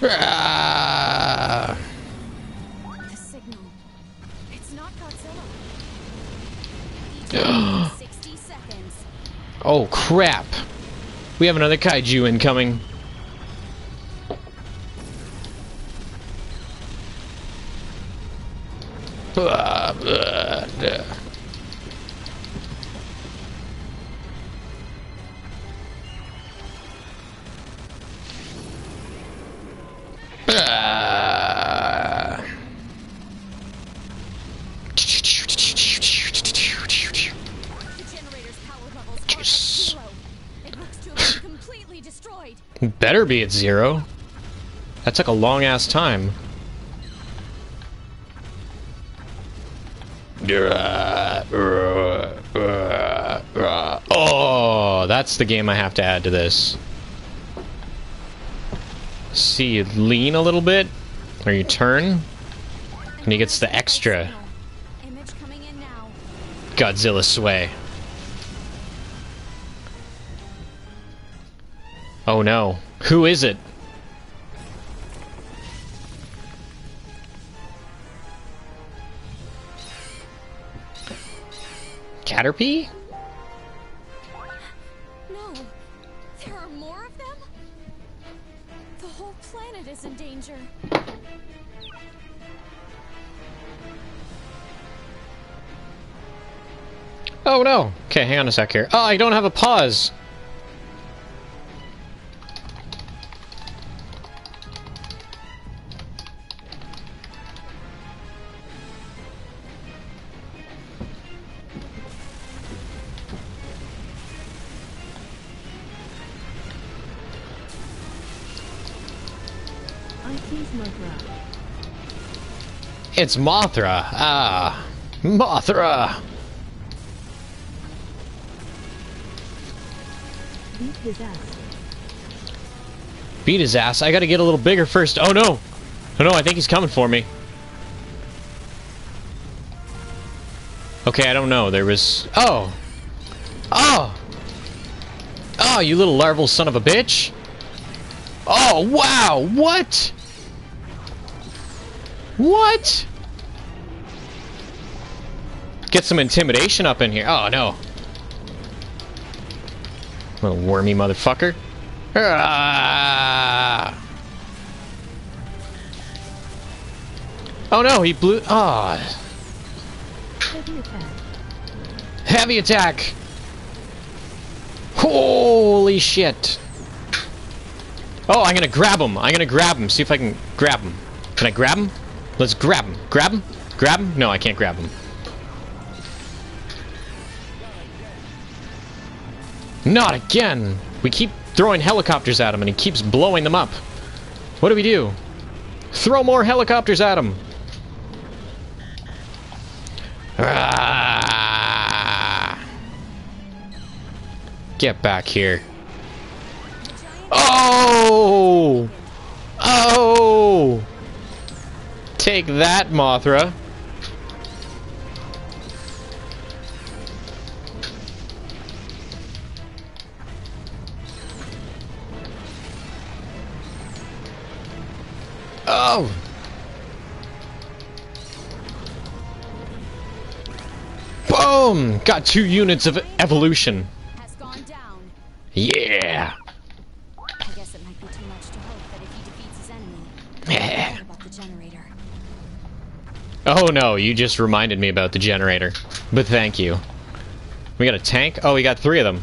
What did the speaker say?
The signal. It's not Godzilla. 60 seconds. Oh crap! We have another kaiju incoming. Ah, ah, ah. Better be at zero. That took a long ass time. Oh, that's the game I have to add to this. See, you lean a little bit, or you turn, and he gets the extra Signal. Image coming in now. Godzilla sway. Oh no. Who is it? Caterpie? No. There are more of them? The whole planet is in danger. Oh no. Okay, hang on a sec here. Oh, I don't have a pause. It's Mothra. Ah. Mothra. Beat his ass. Beat his ass. I gotta get a little bigger first. Oh no! Oh no, I think he's coming for me. Okay, I don't know. There was. Oh! Oh! Oh, you little larval son of a bitch! Oh, wow! What? What? Get some intimidation up in here. Oh, no. Little wormy motherfucker. Ah! Oh no, he blew. Ah! Heavy attack. Heavy attack! Holy shit! Oh, I'm gonna grab him. I'm gonna grab him. See if I can grab him. Can I grab him? Let's grab him. Grab him? Grab him? No, I can't grab him. Not again! We keep throwing helicopters at him and he keeps blowing them up. What do we do? Throw more helicopters at him! Ah. Get back here. Oh! Oh! Take that, Mothra. Oh! Boom! Got two units of evolution. Has gone down. Yeah! Oh no, you just reminded me about the generator. But thank you. We got a tank? Oh, we got three of them.